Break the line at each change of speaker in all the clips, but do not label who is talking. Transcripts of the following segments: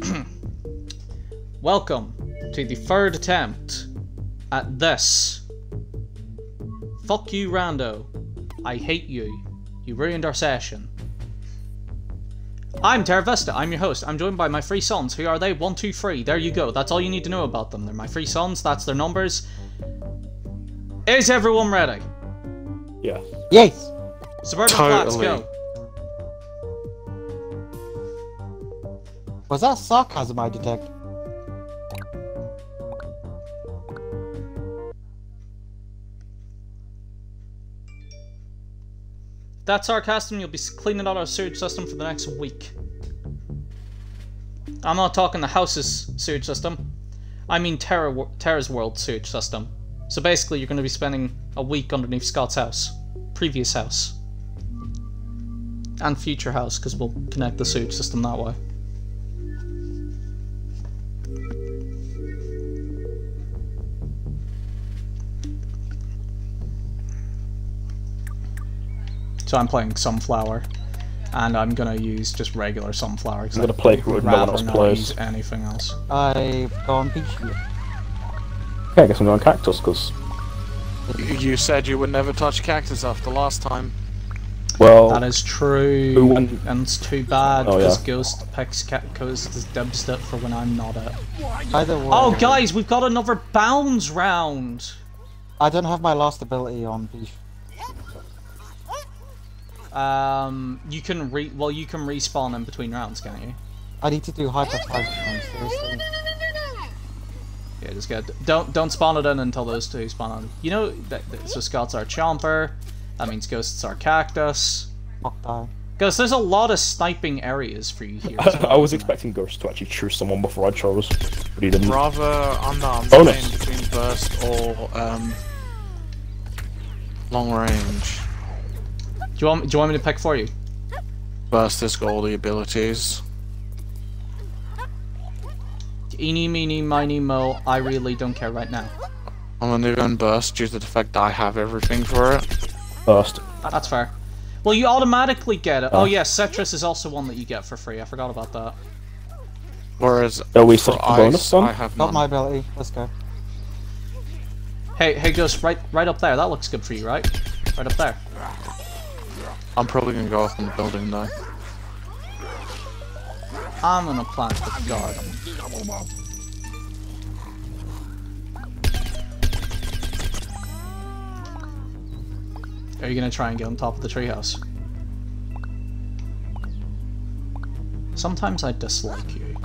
Welcome to the third attempt at this. Fuck you, Rando. I hate you. You ruined our session. I'm Terravesta, I'm your host. I'm joined by my three sons. Who are they? One, two, three. There you go. That's all you need to know about them. They're my three sons, that's their numbers. Is everyone ready?
Yeah.
Yes.
Suburban Flats,
Totally.
go.
Was that sarcasm I detect?
That's sarcasm. You'll be cleaning out our sewage system for the next week. I'm not talking the house's sewage system. I mean Terra, Terra's World sewage system. So basically, you're going to be spending a week underneath Scott's house, previous house, and future house, because we'll connect the sewage system that way. So I'm playing Sunflower, and I'm gonna use just regular Sunflower.
I'm gonna
I'd
play Groot, no one
rather
else
not
plays.
use anything else.
I've gone peachy.
Okay, I guess I'm going cactus because,
You said you would never touch cactus after last time.
well,
That is true,
Who won?
and it's too bad
Oh,
because
yeah.
Ghost picks Cat Ghost is dubbed it for when I'm not it.
Either way.
Oh, guys, we've got another bounds round.
I don't have my last ability on peach.
Um, you can re well, you can respawn in between rounds, can't you?
I need to do hyper five times, seriously.
Yeah, just get don't don't spawn it in until those two spawn in. You know that, that so Scott's our chomper. That means Ghost's our cactus.
Fuck die.
Because there's a lot of sniping areas for you here. as
I, was
isn't
expecting Ghost to actually choose someone before I chose, but he didn't.
Rather, I'm not. I'm
Bonus.
between burst or um, long range.
There? Do you want do you want me to pick for you?
Burst has got all the abilities.
Eeny, meeny, miny, mo. I really don't care right now.
I'm gonna go in burst due to the fact that I have everything for it.
First.
That's fair. Well, you automatically get it. Oh
Uh.
yeah, Citrus is also one that you get for free. I forgot about that.
Whereas
Are we
for
set for bonus
ice,
then?
I have
Got
none.
my ability. Let's go.
Hey, hey, Ghost, right, right up there. That looks good for you, right? Right up there.
I'm probably gonna go off on the building though.
I'm gonna plant the garden. Are you gonna try and get on top of the treehouse? Sometimes I dislike you.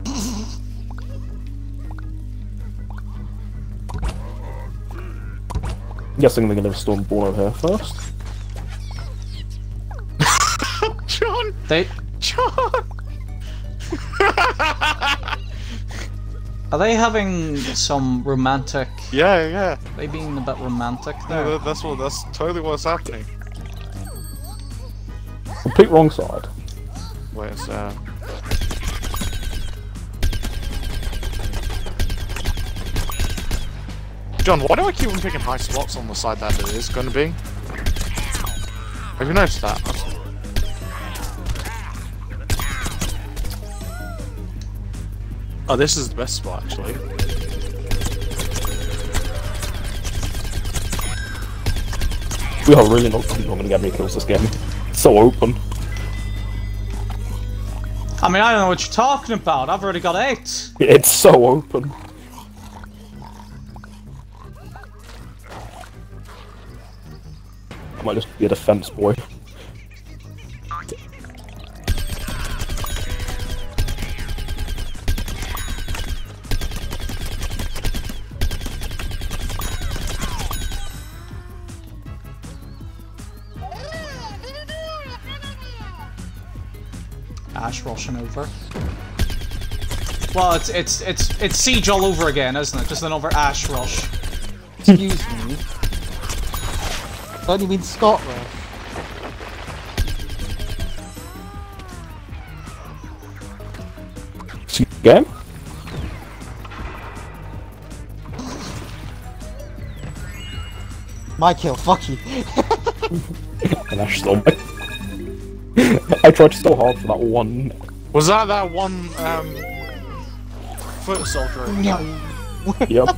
I'm guessing they're gonna have Stormborn over here first.
They
John.
are they having some romantic?
Yeah, yeah.
They being a bit romantic
No,
there.
that, that's what. That's totally what's happening.
Complete wrong side.
Where's uh? John, why do I keep on picking high spots on the side that it is going to be? Have you noticed that? Oh, this is the best spot actually.
We are really not, not gonna get any kills this game. It's so open.
I mean, I don't know what you're talking about. I've already got eight.
It's so open. I might just be a defense boy.
Over. Well, it's it's it's it's siege all over again, isn't it? Just another Ash rush.
Excuse me. Don't you mean Scott Rush?
Game?
My kill, fuck you.
And Ash me. I tried so hard for that one.
Was that that one um foot soldier.
Yep.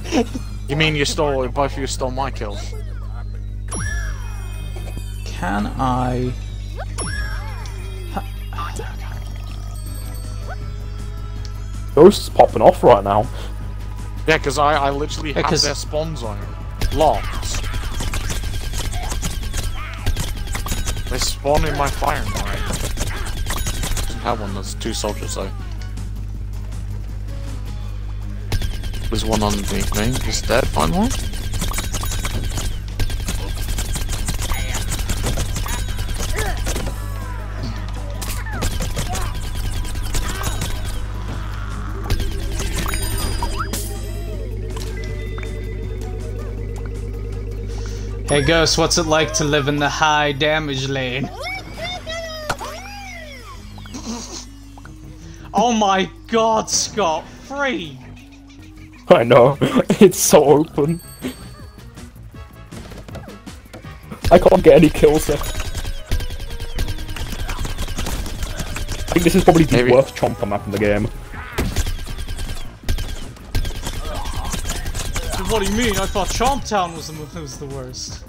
You mean you stole, both of you stole my kill?
Can I...
Ghost's popping off right now.
Yeah, because I, I literally have
'cause-
their spawn zone locked. They spawn in my firing line. Have one, there's two soldiers though. There's one underneath me, he's dead, finally.
Hey Ghost, what's it like to live in the high damage lane? Oh my god, Scott! Free!
I know. It's so open. I can't get any kills there. I think this is probably the
Maybe-
worst chomper map in the game.
What do you mean? I thought Chomp Town was the, was the worst.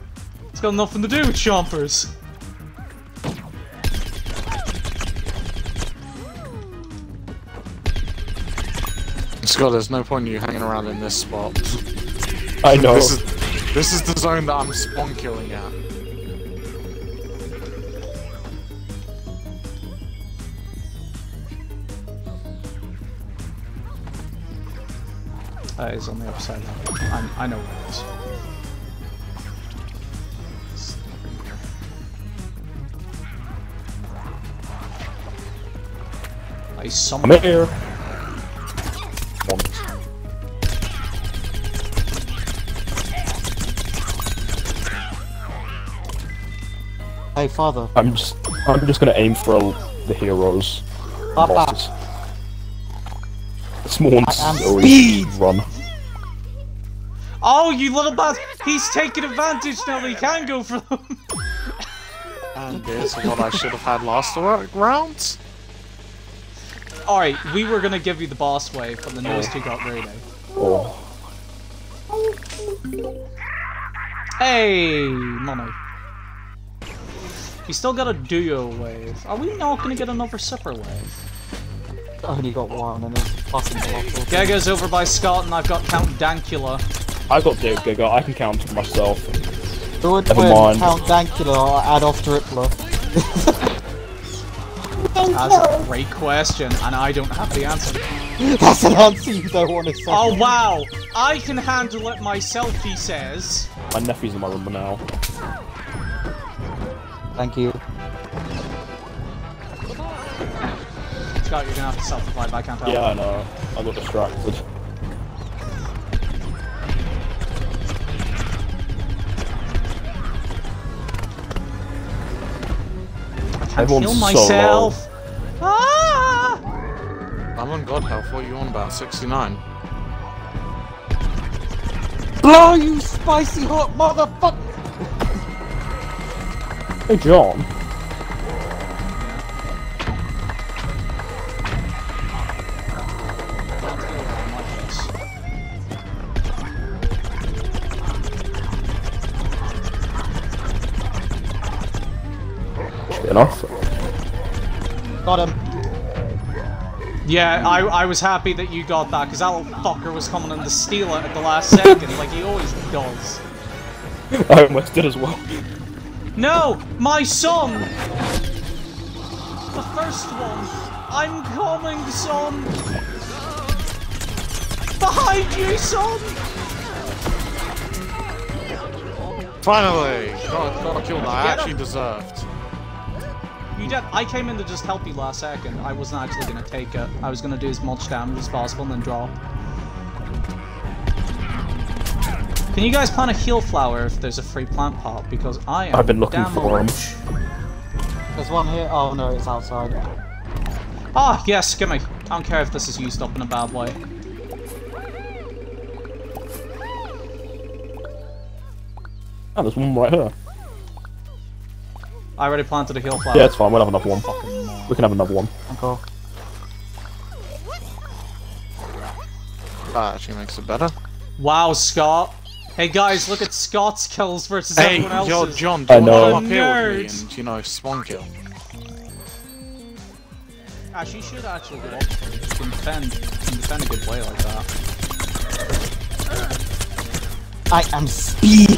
It's got nothing to do with chompers.
Scott, there's no point in you hanging around in this spot.
I know.
This is this is the zone that I'm spawn killing at.
Uh, it's on the other side. I, I know where it is. It's over. I
I'm here.
Hey, father.
I'm just, I'm just gonna aim for the heroes.
Papa.
Bosses. The small ones
I am
always
speed.
run.
Oh, you little bastard! He's taking advantage now. that He can go for them.
And this is what I should have had last round.
All right, we were gonna give you the boss wave, but the nose two got ready.
Oh,
Hey, money. You still got a duo wave. Are we not gonna get another super wave?
I only got one and it's fucking awful.
Gaga's over by Scott, and I've got Count Dankula.
I've got Dave Giga. I can count for myself.
Do it
Never mind.
Count Dankula or add off Tripler.
That's a great question, and I don't have the answer.
That's an answer you don't want to say.
Oh wow! I can handle it myself, he says.
My nephew's in my room now.
Thank you.
Scott, you're gonna have to self-revive, I can't help.
Yeah, I know. I got distracted.
I can't
Everyone's
heal
so
myself. ah!
I'm on god health, what are you on about? 69?
Blow you spicy hot motherfucker!
Hey, John. Enough.
Got him.
Yeah, I, I was happy that you got that, because that little fucker was coming in to steal it at the last second, like he always does.
I almost did as well.
No! My son! The first one! I'm coming, son! Behind you, son!
Finally! Got, got a kill that I actually deserved.
You did. I came in to just help you last second. I wasn't actually gonna take it. I was gonna do as much damage as possible and then draw. Can you guys plant a heal flower if there's a free plant pot? Because I am
I've been looking
damn
for 'em.
rich.
There's one here. Oh no, it's outside.
Ah, yes, gimme. I don't care if this is used up in a bad way.
Oh, there's one right here.
I already planted a heal flower.
Yeah, it's fine. We'll have another one.
Fucking.
We can have another one.
Okay.
That actually makes it better.
Wow, Scott. Hey guys, look at Scott's kills versus
Hey,
everyone
yo,
else's.
John, do
I
you wanna
know.
come up here with me and, you know, spawn kill?
Ash, you should actually go up. You can defend, you can defend a good way like that.
I am speed.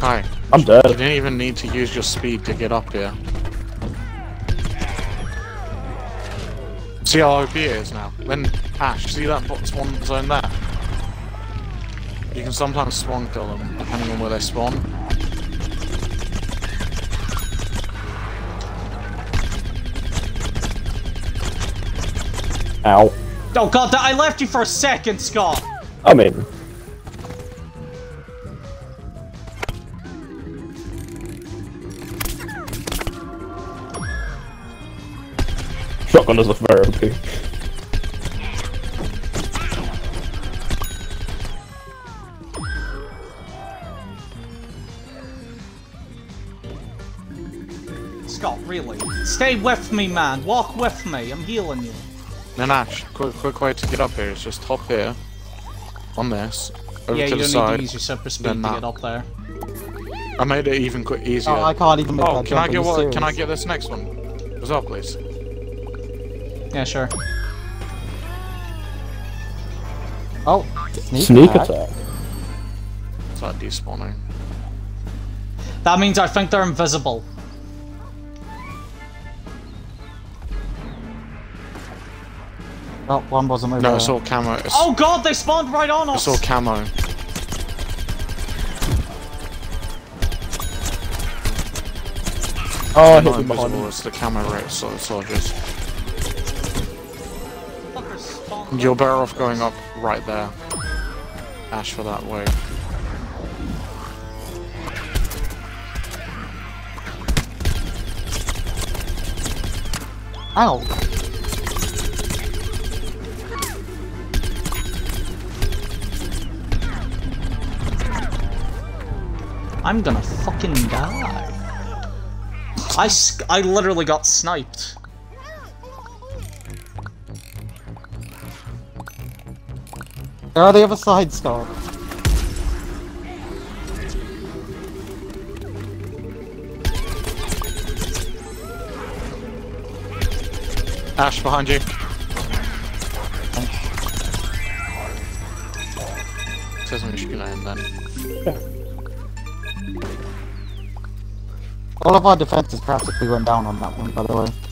Hi.
I'm dead.
You didn't even need to use your speed to get up here. See how OP it is now? When Ash, see that spawn zone there? You can sometimes spawn kill them, depending on where they spawn.
Ow.
Oh god, I left you for a second, Scott!
I mean, shotgun does look very OP.
Scott, really? Stay with me, man. Walk with me. I'm healing you.
Then Ash, quick, quick way to get up here is just hop here, on this, over
yeah,
to
you
the
don't
side.
need to use your super speed to
that.
get up there.
I made it even quick easier.
Oh, I can't even make
Oh,
that
can I get what? Can I get this next one as well, please?
Yeah, sure.
Oh, sneak,
Sneak
attack.
attack.
It's like despawning.
That means I think they're invisible.
Oh, one wasn't over
No,
there.
it's all camo. It's,
Oh god, they spawned right on us!
it's all camo.
Oh, I
Not
hit him
invisible,
behind.
it's the camo rate so soldiers. You're better off going up right there. Ash for that way.
Ow!
I'm gonna fucking die. I, I literally got sniped.
They're on the other side, Scott.
Ash behind you. Says we should end then.
All of our defenses practically went down on that one, by the way.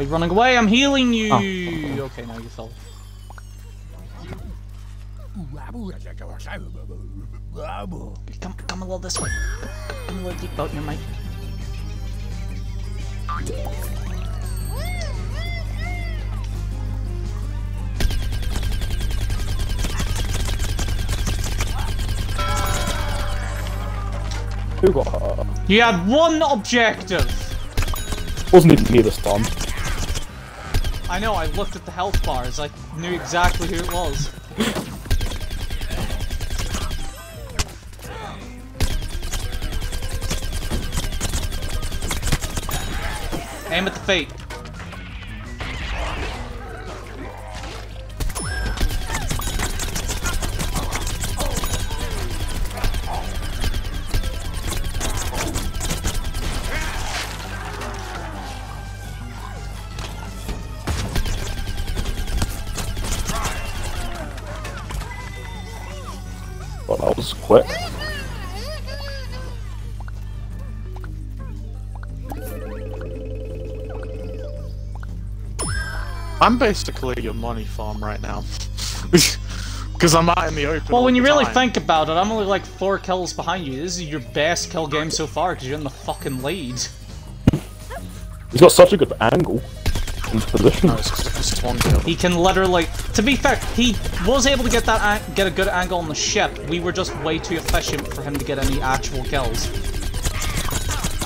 Are you running away? I'm healing you!
Oh.
Okay, now you fell. Come, come a little this way. Come a little deep out your mic.
Who got hurt?
You had one objective!
Wasn't even near the time.
I know, I looked at the health bars, I knew exactly who it was. Aim at the feet.
I'm basically your money farm right now. Because I'm out in the open.
Well, when you really
time.
think about it, I'm only like four kills behind you. This is your best kill game so far because you're in the fucking lead.
He's got such a good angle.
No, it's 'cause it's.
He can literally, to be fair, he was able to get that get a good angle on the ship. We were just way too efficient for him to get any actual kills.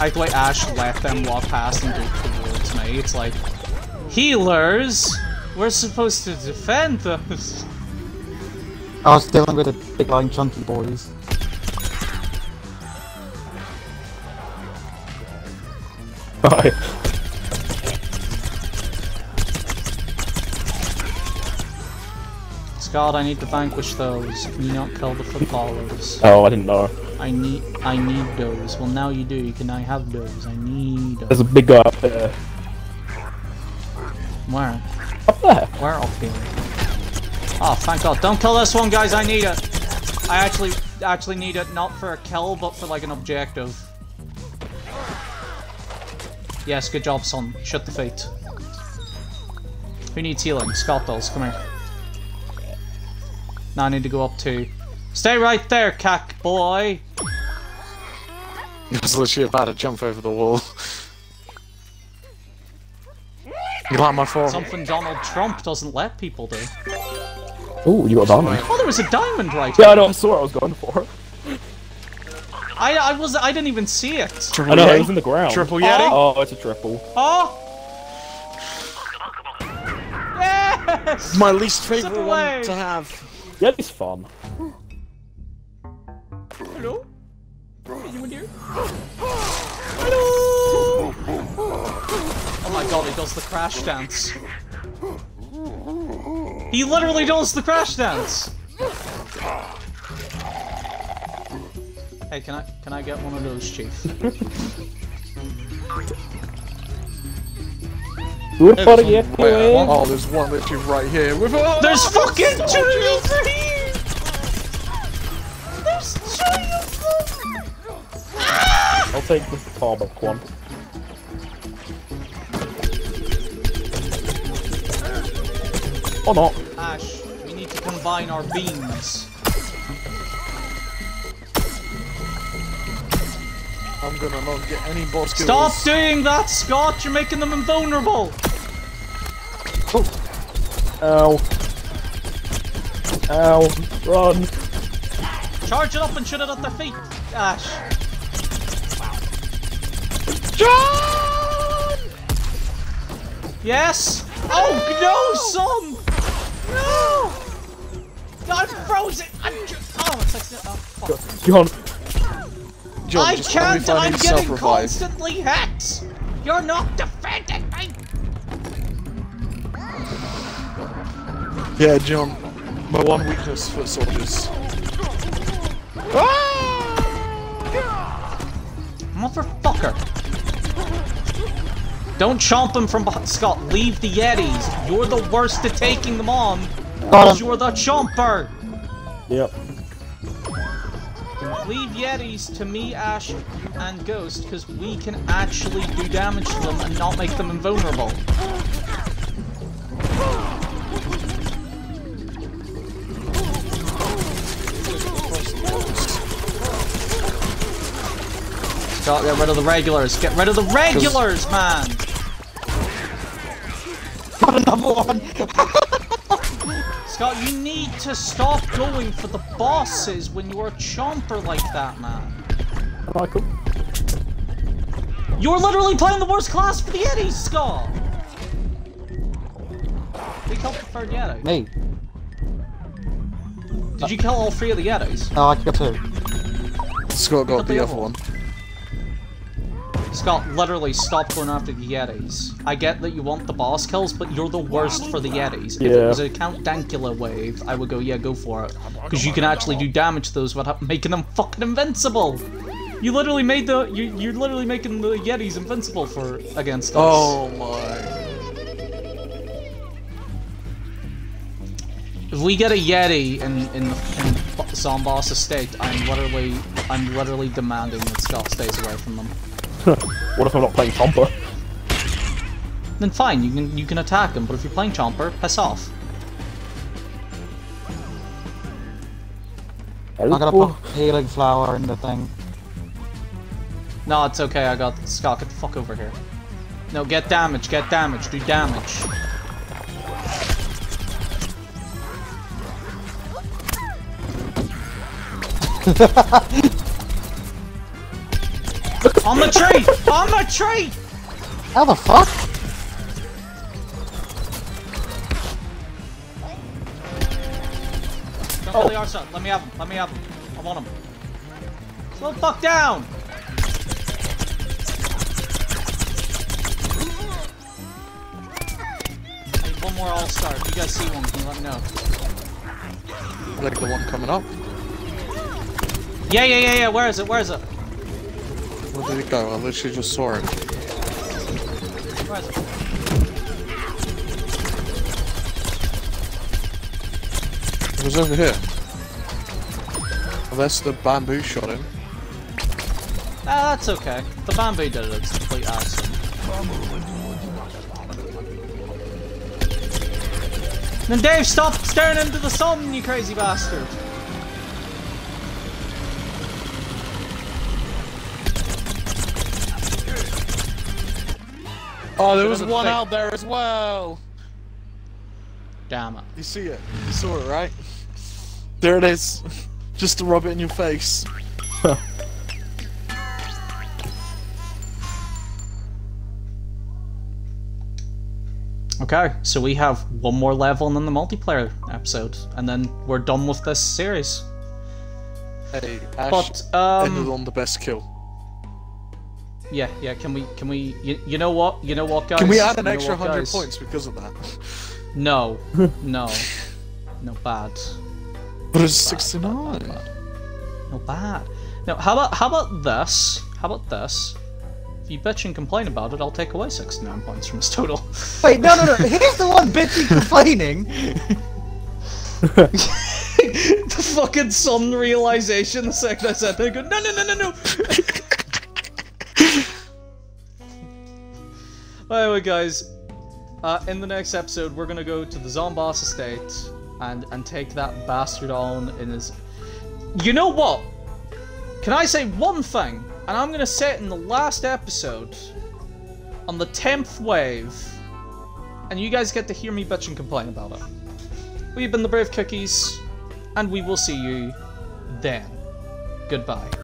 I like Ash let them walk past and go towards me. It's like, healers. We're supposed to defend those.
I was dealing with the big long chunky boys.
Bye.
God, I need to vanquish those. Can you not kill the footballers?
Oh, I didn't know.
I need I need those. Well, now you do. You Can I have those? I need.
There's a big guy up there.
Where?
Up there.
Where up here? Oh thank god. Don't kill this one guys, I need it! I actually actually need it not for a kill but for like an objective. Yes, good job son. Shut the fate. Who needs healing? Scott does, come here. Now I need to go up to Stay right there, cack boy!
I was literally about to jump over the wall. You like my forehead?
Something Donald Trump doesn't let people do.
Ooh, you got a diamond.
Oh, there was a diamond right
there.
Yeah.
I know. I saw what I was going for.
I, I was I didn't even see it.
Triple
I know.
Yeti?
It was in the ground.
Triple Yeti?
Oh. oh, it's a triple.
Oh! Yes!
My least favorite one to have.
Yeah, it's fun.
Does the crash dance. He literally does the crash dance. Hey, can I can I get one of those, Chief?
Good for you.
Wait, oh, there's one literally right here with oh,
There's fucking two over here! There's two of them!
I'll take the Starbuck one. Oh, or not.
Ash, we need to combine our beams.
I'm gonna not get any boss kills.
Stop doing that, Scott! You're making them invulnerable! Oh.
Ow. Ow. Run.
Charge it up and shoot it at their feet, Ash.
John!
Yes? Oh, no, son! No! No, I'm frozen! I'm ju- Oh, it's like... Oh, fuck.
John.
John,
I
just tell me
can't!
I
I'm getting constantly hit! You're not defending me!
Yeah, John. My one weakness for soldiers. Ah!
Motherfucker! Don't chomp him from behind. Scott, leave the Yetis. You're the worst at taking them on. Because you're the chomper!
Yep.
Leave Yetis to me, Ash, and Ghost, because we can actually do damage to them and not make them invulnerable. Scott, get rid of the regulars. Get rid of the regulars, man!
Got another one!
Scott, you need to stop going for the bosses when you're a chomper like that, man.
Michael.
You're literally playing the worst class for the Yetis, Scott! Did you kill the third Yeti?
Me.
Did you kill all three of the Yetis?
No, I killed two.
Scott got
Look the
the
other
other one.
Scott, literally stop going after the Yetis. I get that you want the boss kills, but you're the worst for the Yetis. If it was a Count Dankula wave, I would go, yeah, go for it. Because you can actually do damage to those without making them fucking invincible! You literally made the- you, you're literally making the Yetis invincible for- against us.
Oh my.
If we get a Yeti in in, in Zomboss Estate, I'm literally I'm literally demanding that Scott stays away from them.
What if I'm not playing Chomper?
Then fine, you can you can attack him, but if you're playing Chomper, piss off.
I'm gonna put healing flower in the thing.
No, it's okay. I got Scott. Get the fuck over here. No, get damage. Get damage. Do damage. On the tree! On the tree!
How the fuck?
Don't kill the Arsa. Let me have him. Let me have him. I want him. Slow the fuck down! I one more All-Star. If you guys see one, can you let me know?
like the one coming up.
Yeah, yeah, yeah, yeah. Where is it? Where is it?
Where did it go? I literally just saw it.
It?
Was over here. Unless the bamboo shot him.
Ah, that's okay. The bamboo did it. It's complete accident. Then Dave, stop staring into the sun, you crazy bastard!
Oh, there was one
fake-
out there as well.
Damn it.
You see it? You saw it, right? There it is. Just to rub it in your face.
Okay, so we have one more level and then the multiplayer episode, and then we're done with this series.
Hey, Ash
But
ended
um,
on the best kill.
Yeah, yeah. Can we? Can we? You, you know what? You know what, guys?
Can we add an
You
extra
what,
hundred
guys?
points because of that?
No, no, no bad.
But it's
Bad, bad,
69.
bad, bad. No bad. No, how about how about this? How about this? If you bitch and complain about it, I'll take away 69 points from his total.
Wait, no, no, no. He's the one bitching, complaining.
the fucking sun realization the second I said that, I go, no, no, no, no, no! Anyway, guys, uh, in the next episode, we're gonna go to the Zomboss estate and, and take that bastard on in his... You know what? Can I say one thing? And I'm gonna say it in the last episode, on the 10th wave, and you guys get to hear me bitch and complain about it. We've been the Brave Cookies, and we will see you then. Goodbye.